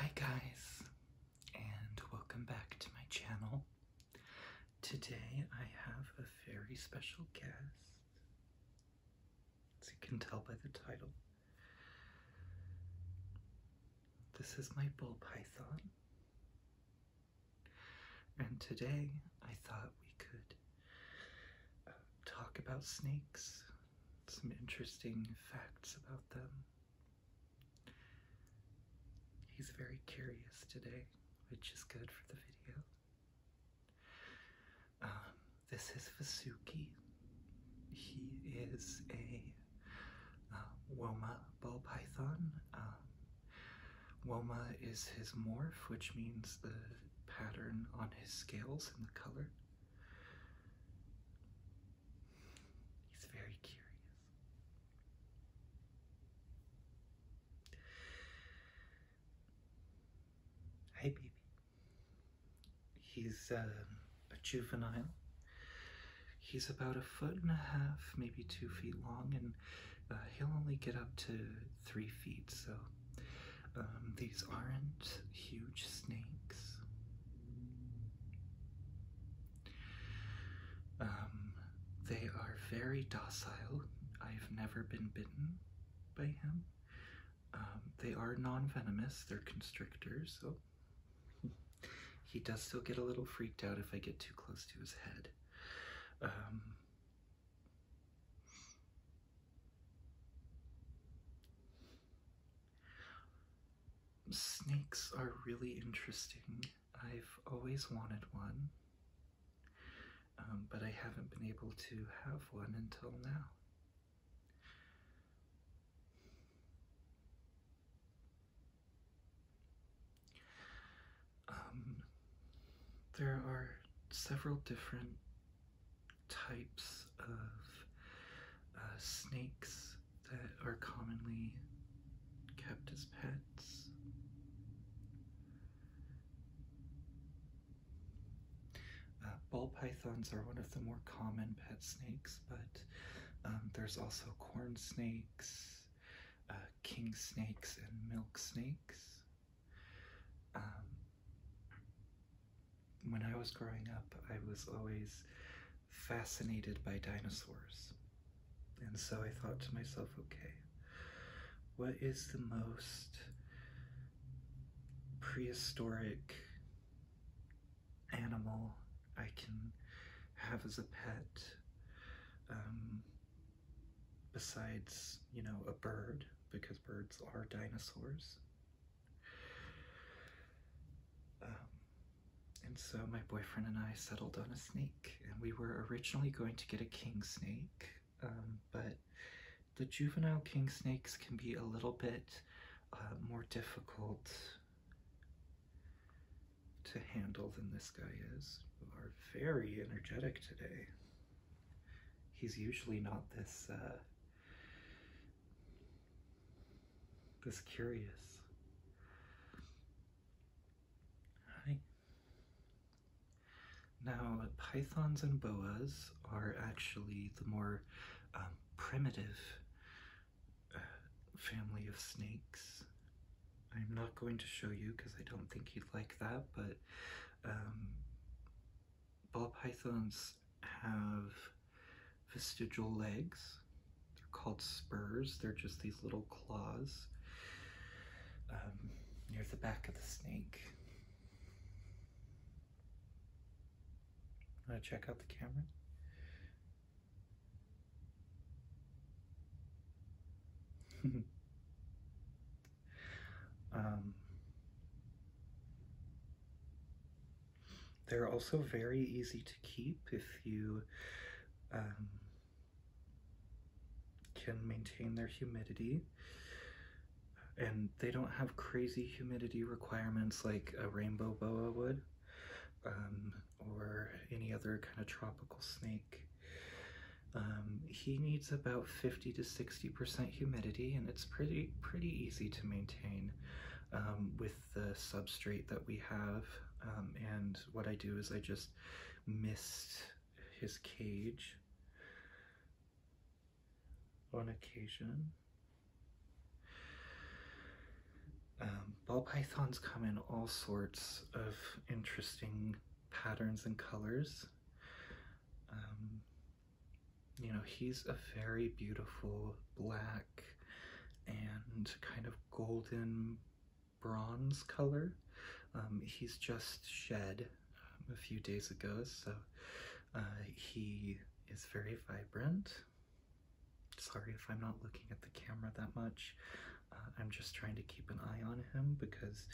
Hi guys, and welcome back to my channel. Today I have a very special guest, as you can tell by the title. This is my ball python, and today I thought we could uh, talk about snakes, some interesting facts about them. He's very curious today, which is good for the video. Um, this is Vasuki. He is a uh, Woma ball python. Um, Woma is his morph, which means the pattern on his scales and the color. He's very curious. Hey, baby. He's um, a juvenile. He's about a foot and a half, maybe two feet long, and uh, he'll only get up to three feet. So um, these aren't huge snakes. Um, they are very docile. I've never been bitten by him. Um, they are non-venomous. They're constrictors, so he does still get a little freaked out if I get too close to his head. Um, snakes are really interesting. I've always wanted one, um, but I haven't been able to have one until now. There are several different types of uh, snakes that are commonly kept as pets. Uh, ball pythons are one of the more common pet snakes, but um, there's also corn snakes, uh, king snakes, and milk snakes. Um, when I was growing up, I was always fascinated by dinosaurs. And so I thought to myself, okay, what is the most prehistoric animal I can have as a pet um, besides, you know, a bird, because birds are dinosaurs? And so my boyfriend and I settled on a snake, and we were originally going to get a king snake, um, but the juvenile king snakes can be a little bit uh, more difficult to handle than this guy is. You are very energetic today. He's usually not this uh, this curious. Now, pythons and boas are actually the more um, primitive uh, family of snakes. I'm not going to show you because I don't think you'd like that, but um, ball pythons have vestigial legs. They're called spurs. They're just these little claws um, near the back of the snake. Want to check out the camera? um, they're also very easy to keep if you um, can maintain their humidity. And they don't have crazy humidity requirements like a rainbow boa would, um, or any other kind of tropical snake. Um, he needs about 50 to 60% humidity, and it's pretty pretty easy to maintain um, with the substrate that we have. Um, and what I do is I just mist his cage on occasion. Um, ball pythons come in all sorts of interesting patterns and colors. Um, you know, he's a very beautiful black and kind of golden bronze color. Um, he's just shed um, a few days ago, so uh, he is very vibrant. Sorry if I'm not looking at the camera that much. Uh, I'm just trying to keep an eye on him because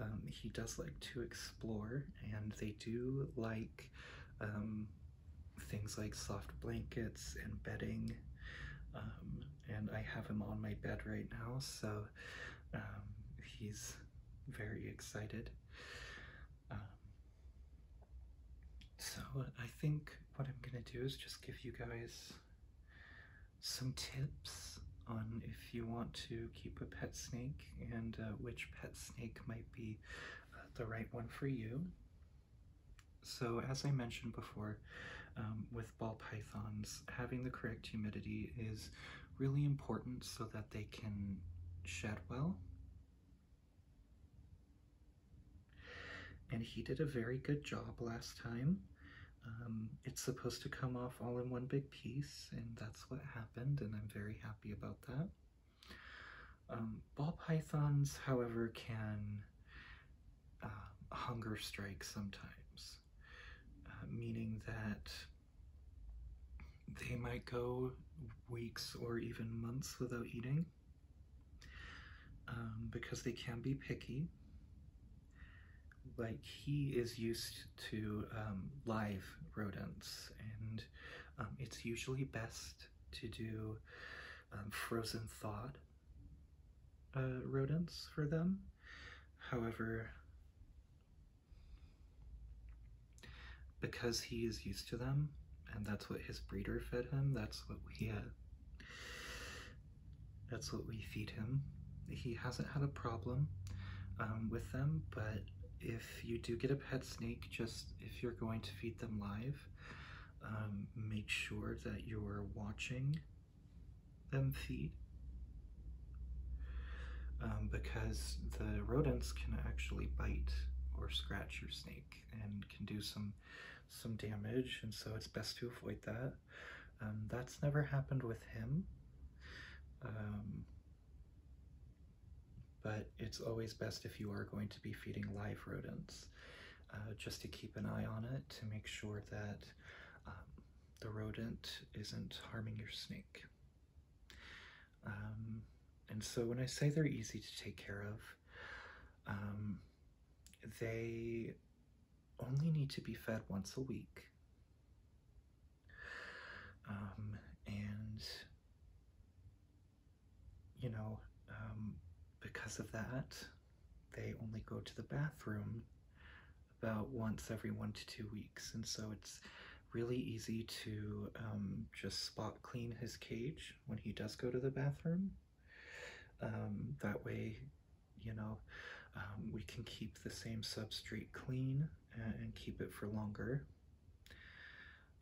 um, he does like to explore, and they do like um, things like soft blankets and bedding. Um, and I have him on my bed right now, so um, he's very excited. Um, so I think what I'm gonna do is just give you guys some tips on if you want to keep a pet snake and uh, which pet snake might be uh, the right one for you. So as I mentioned before, um, with ball pythons, having the correct humidity is really important so that they can shed well. And he did a very good job last time. Um, it's supposed to come off all in one big piece, and that's what happened, and I'm very happy about that. Um, ball pythons, however, can uh, hunger strike sometimes, uh, meaning that they might go weeks or even months without eating um, because they can be picky like he is used to um, live rodents and um, it's usually best to do um, frozen thawed uh, rodents for them. However because he is used to them and that's what his breeder fed him that's what we had that's what we feed him he hasn't had a problem um, with them but if you do get a pet snake, just if you're going to feed them live, um, make sure that you're watching them feed. Um, because the rodents can actually bite or scratch your snake and can do some some damage and so it's best to avoid that. Um, that's never happened with him. Um, but it's always best if you are going to be feeding live rodents, uh, just to keep an eye on it to make sure that um, the rodent isn't harming your snake. Um, and so when I say they're easy to take care of, um, they only need to be fed once a week. Um, and, you know, because of that, they only go to the bathroom about once every one to two weeks. And so it's really easy to um, just spot clean his cage when he does go to the bathroom. Um, that way, you know, um, we can keep the same substrate clean and, and keep it for longer.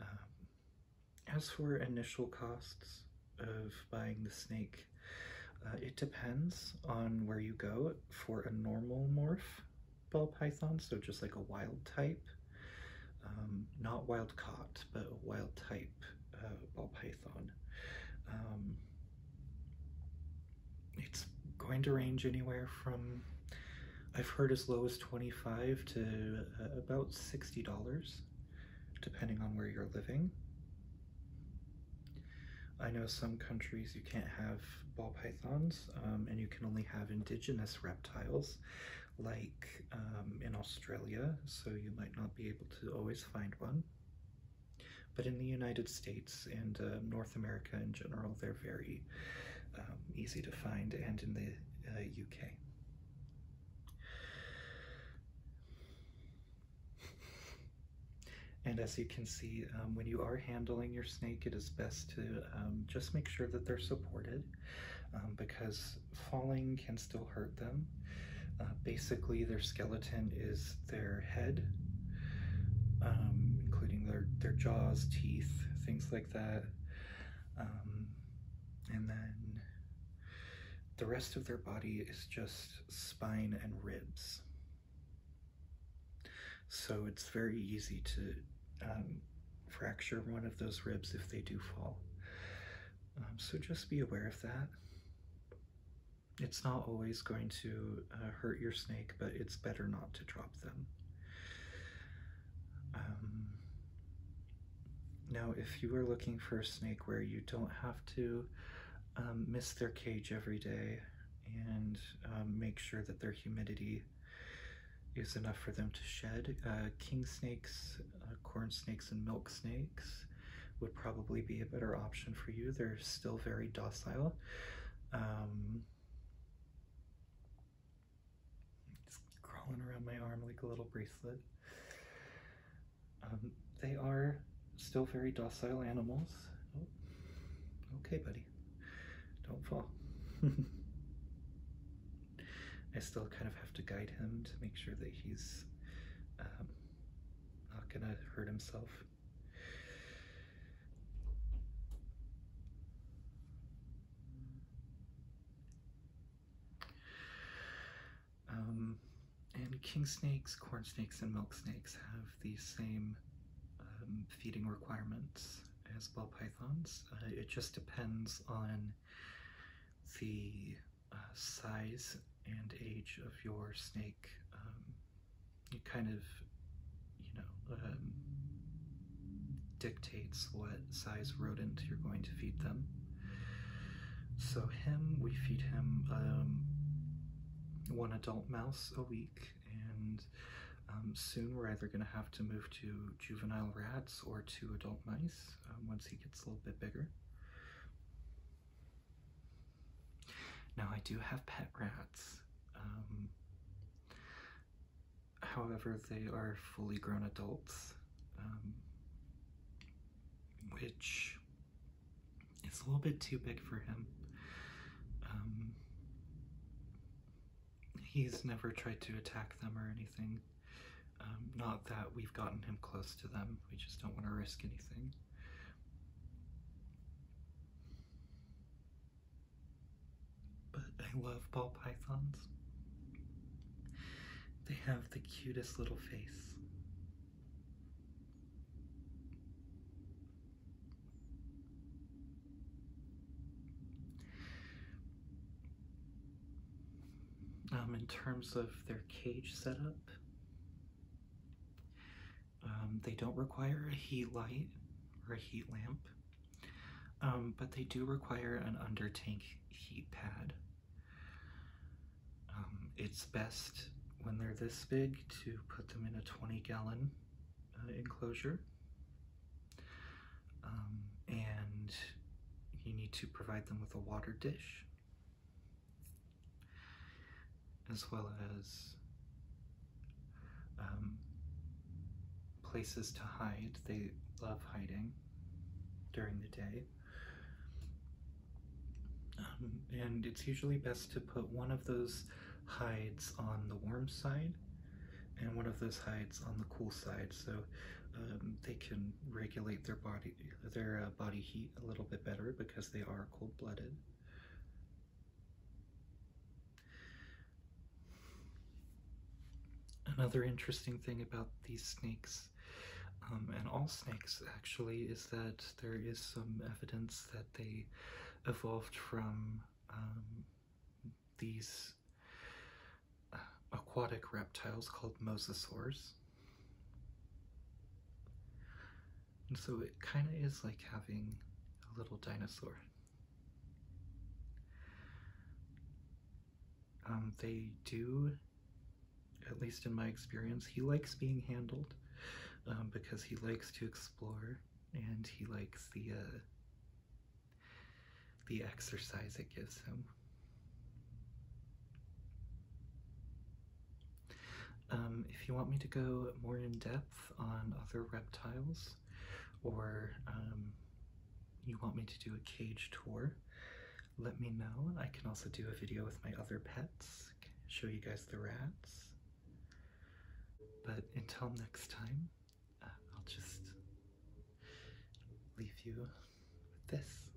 Um, as for initial costs of buying the snake, uh, it depends on where you go. For a normal morph ball python, so just like a wild type, um, not wild caught, but a wild type uh, ball python, um, it's going to range anywhere from, I've heard as low as 25 to uh, about $60, depending on where you're living. I know some countries you can't have ball pythons um, and you can only have indigenous reptiles like um, in Australia, so you might not be able to always find one. But in the United States and uh, North America in general, they're very um, easy to find and in the uh, UK. And as you can see, um, when you are handling your snake, it is best to um, just make sure that they're supported um, because falling can still hurt them. Uh, basically, their skeleton is their head, um, including their, their jaws, teeth, things like that. Um, and then the rest of their body is just spine and ribs. So it's very easy to um, fracture one of those ribs if they do fall. Um, so just be aware of that. It's not always going to uh, hurt your snake, but it's better not to drop them. Um, now, if you are looking for a snake where you don't have to um, miss their cage every day and um, make sure that their humidity is enough for them to shed, uh, king snakes, corn snakes, and milk snakes would probably be a better option for you. They're still very docile. Um, it's crawling around my arm like a little bracelet. Um, they are still very docile animals. Oh, okay, buddy. Don't fall. I still kind of have to guide him to make sure that he's um, gonna hurt himself. Um, and king snakes, corn snakes, and milk snakes have the same um, feeding requirements as ball pythons. Uh, it just depends on the uh, size and age of your snake. Um, it kind of, um, dictates what size rodent you're going to feed them. So him, we feed him um, one adult mouse a week, and um, soon we're either going to have to move to juvenile rats or to adult mice um, once he gets a little bit bigger. Now I do have pet rats. Um, however, they are fully grown adults, um, which is a little bit too big for him. Um, he's never tried to attack them or anything. Um, not that we've gotten him close to them, we just don't want to risk anything. But I love ball pythons. They have the cutest little face. Um, in terms of their cage setup, um, they don't require a heat light or a heat lamp, um, but they do require an under tank heat pad. Um, it's best when they're this big to put them in a 20 gallon uh, enclosure. Um, and you need to provide them with a water dish as well as um, places to hide. They love hiding during the day. Um, and it's usually best to put one of those hides on the warm side and one of those hides on the cool side so um, they can regulate their body their uh, body heat a little bit better because they are cold-blooded. Another interesting thing about these snakes, um, and all snakes actually, is that there is some evidence that they evolved from um, these aquatic reptiles called mosasaurs. And so it kind of is like having a little dinosaur. Um, they do at least in my experience, he likes being handled um, because he likes to explore and he likes the uh, the exercise it gives him. Um, you want me to go more in depth on other reptiles, or um, you want me to do a cage tour, let me know. I can also do a video with my other pets, show you guys the rats. But until next time, uh, I'll just leave you with this.